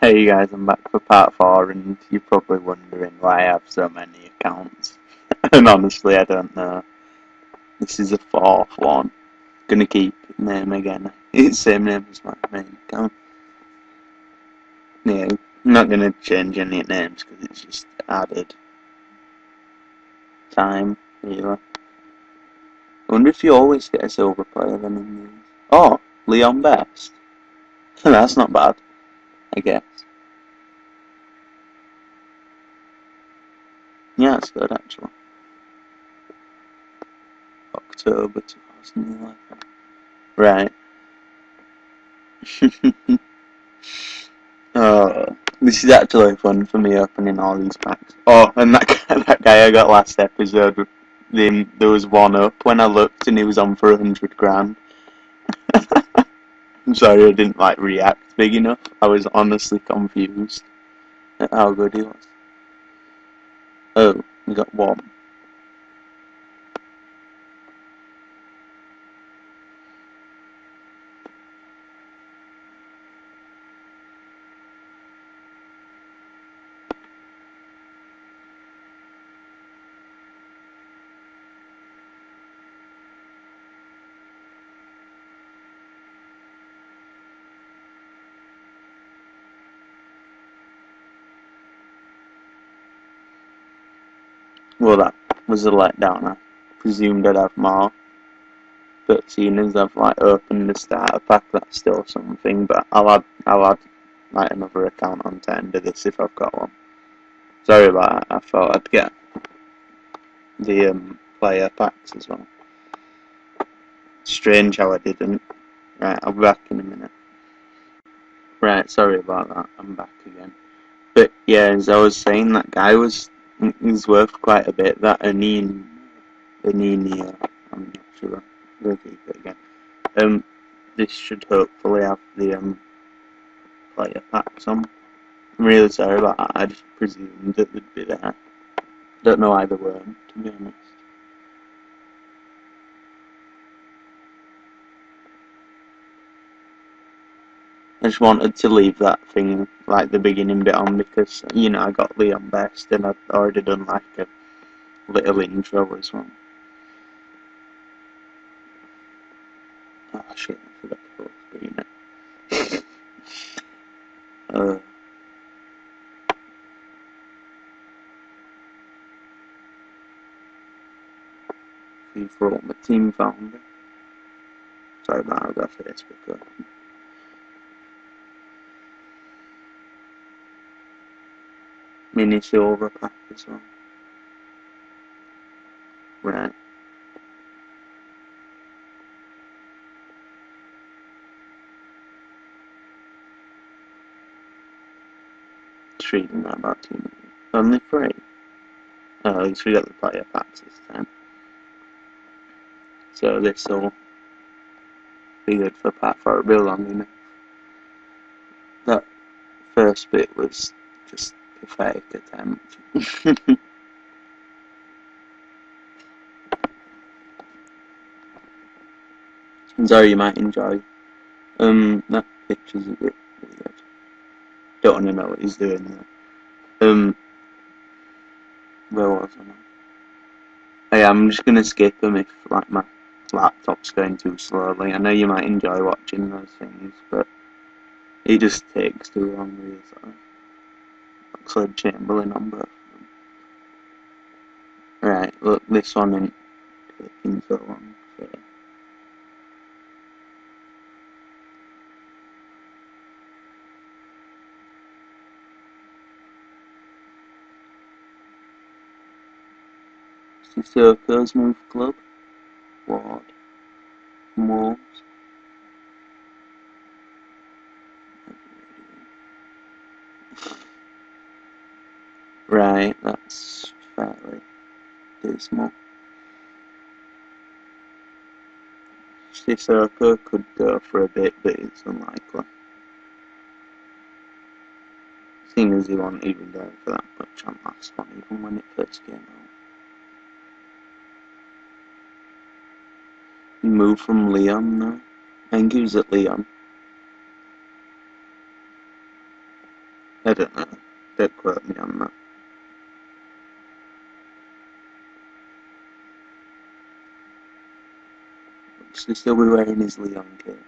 Hey guys, I'm back for part four, and you're probably wondering why I have so many accounts. and honestly, I don't know. This is the fourth one. Gonna keep name again. It's same name as my main account. Yeah, I'm not gonna change any names because it's just added time, really. I wonder if you always get a silver player then in these. Oh, Leon Best. That's not bad, I guess. Yeah, it's good actually. October 2011. Right. oh, this is actually fun for me opening all these packs. Oh, and that guy, that guy I got last episode, there was one up when I looked and he was on for a hundred grand. I'm sorry I didn't like react big enough. I was honestly confused at how good he was. Oh, we got one. Well, that was a letdown. I presumed I'd have more. But seeing as I've like opened the starter pack, that's still something. But I'll add, I'll add like another account on to end of this if I've got one. Sorry about that. I thought I'd get the um, player packs as well. Strange how I didn't. Right, I'll be back in a minute. Right, sorry about that. I'm back again. But yeah, as I was saying, that guy was he's worth quite a bit. That Anin, Aninia, I'm not sure. We'll keep it again. Um, this should hopefully have the um player packs on. I'm really sorry about that. I just presumed it would be there. Don't know why they weren't, to be honest. I just wanted to leave that thing, like the beginning bit on, because, you know, I got Leon Best and I'd already done like a little intro as well. Oh shit, I forgot to put screen it. uh, free for all my team founder. Sorry about how I got Facebook open. Mini silver pack as well. Right. Treating that about two minutes. Only three. Oh, at least we got the player packs this time. So this will be good for Pat for a real long enough. That first bit was just pathetic attempt. Sorry, you might enjoy. Um, that picture's a bit weird. Don't want to know what he's doing there. Um, where was I now? Yeah, I'm just gonna skip them if like my laptop's going too slowly. I know you might enjoy watching those things, but it just takes too long. So. Oxlade Chamberlain on both. Right, look, this one ain't taking so long, so. Sissoko's Move Club, Ward, Right, that's fairly dismal. Sissoko could go for a bit, but it's unlikely. Seeing as he wasn't even there for that much on last one, even when it first came out. He moved from Leon though. Was at Leon. I don't know. Don't quote me on that. Should still be wearing his Leon kit.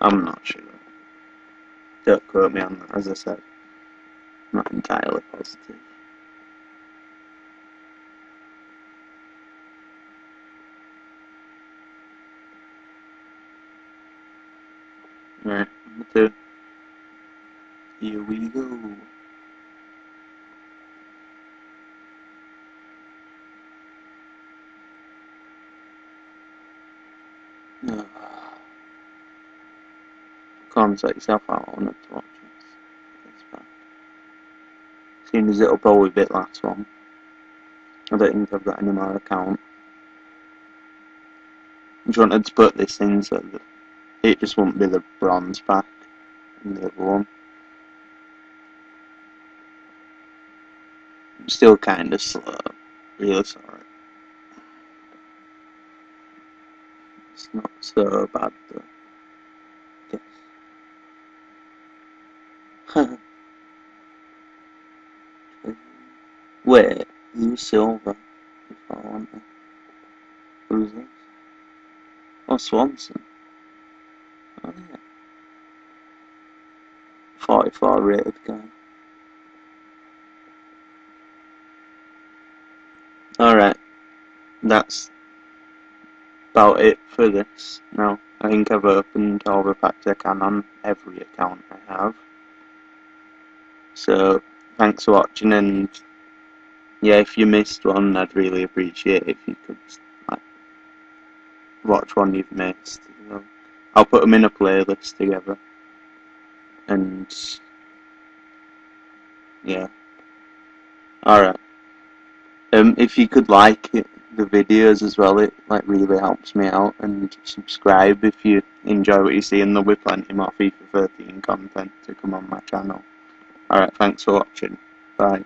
I'm not sure. Don't quote me on that, as I said. I'm Not entirely positive. Right, so here we go. Can't take yourself out on it to watch bad. Seeing as it'll probably be the last one. I don't think I've got any more account. I just wanted to put this in so that it just won't be the bronze pack in the other one. I'm still kinda slow. Really sorry. It's not so bad though. Yes. Wait, you silver before, weren't you? Who's this? Oh, Swanson. Oh, yeah. 44 rated guy. Alright. That's about it for this now. I think I've opened all the packs I can on every account I have. So, thanks for watching and yeah, if you missed one, I'd really appreciate if you could like, watch one you've missed. I'll put them in a playlist together. And yeah. Alright. Um, if you could like it, the videos as well, it like really helps me out. And subscribe if you enjoy what you see, and there'll be plenty more FIFA 13 content to come on my channel. Alright, thanks for watching. Bye.